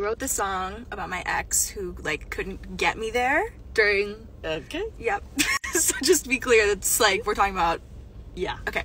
wrote the song about my ex who like couldn't get me there during. Okay. Yep. so just to be clear, it's like we're talking about. Yeah. Okay.